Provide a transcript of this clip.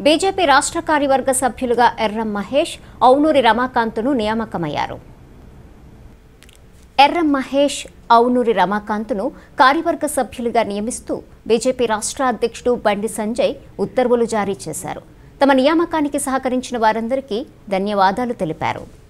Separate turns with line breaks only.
BJP రాష్ట్ర కార్యవర్గ సభ్యులుగా ఎర్రం మహేష్ ఔనూరి రమాకాంత్ను నియామకమయ్యారు. ఎర్రం మహేష్ ఔనూరి రమాకాంత్ను కార్యవర్గ సభ్యులుగా నియమిస్తూ బీజేపీ రాష్ట్ర అధ్యక్షుడు బండి సంజయ్ ఉత్తర్వులు జారీ చేశారు. తమ నియామకానికి సహకరించిన వారందరికీ ధన్యవాదాలు తెలిపారు.